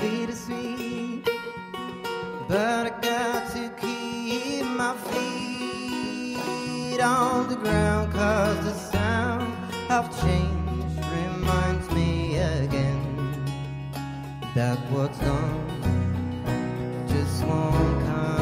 bittersweet, but I got to keep my feet on the ground. Cause the sound of change reminds me again that what's done just won't come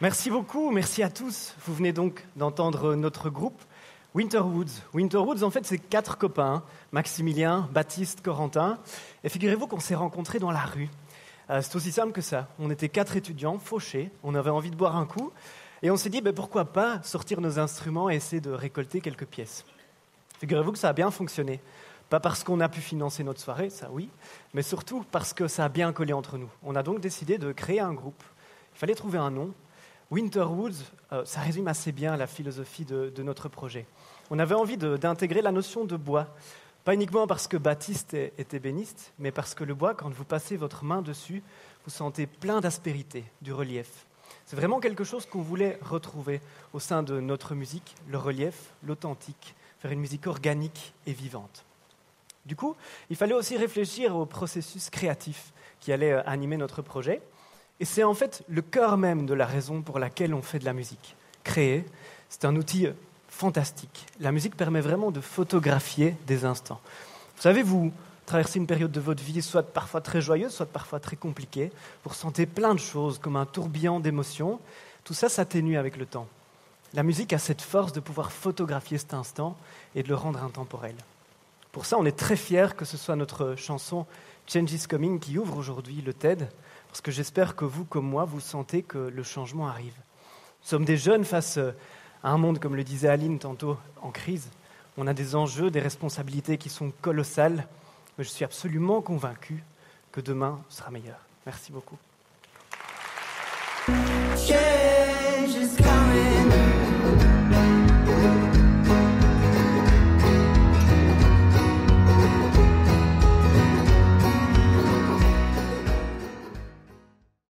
Merci beaucoup, merci à tous. Vous venez donc d'entendre notre groupe Winterwoods. Winterwoods, en fait, c'est quatre copains Maximilien, Baptiste, Corentin. Et figurez-vous qu'on s'est rencontrés dans la rue. Euh, c'est aussi simple que ça. On était quatre étudiants fauchés, on avait envie de boire un coup. Et on s'est dit, ben, pourquoi pas sortir nos instruments et essayer de récolter quelques pièces. Figurez-vous que ça a bien fonctionné. Pas parce qu'on a pu financer notre soirée, ça oui, mais surtout parce que ça a bien collé entre nous. On a donc décidé de créer un groupe. Il fallait trouver un nom. Winterwoods, euh, ça résume assez bien la philosophie de, notre projet. On avait envie d'intégrer la notion de bois, pas uniquement parce que Baptiste est, est ébéniste, mais parce que le bois, quand vous passez votre main dessus, vous sentez plein d'aspérité, du relief. C'est vraiment quelque chose qu'on voulait retrouver au sein de notre musique, le relief, l'authentique, faire une musique organique et vivante. Du coup, il fallait aussi réfléchir au processus créatif qui allait euh, animer notre projet. Et c'est en fait le cœur même de la raison pour laquelle on fait de la musique. Créer, c'est un outil euh, fantastique. La musique permet vraiment de photographier des instants. Vous savez, vous traversez une période de votre vie, soit parfois très joyeuse, soit parfois très compliquée. Vous ressentez plein de choses, comme un tourbillon d'émotions. Tout ça s'atténue avec le temps. La musique a cette force de pouvoir photographier cet instant et de le rendre intemporel. Pour ça, on est très fiers que ce soit notre chanson Change is Coming qui ouvre aujourd'hui le TED, parce que j'espère que vous, comme moi, vous sentez que le changement arrive. Nous sommes des jeunes face euh, à un monde, comme le disait Aline tantôt, en crise. On a des enjeux, des responsabilités qui sont colossales, mais je suis absolument convaincu que demain sera meilleur. Merci beaucoup.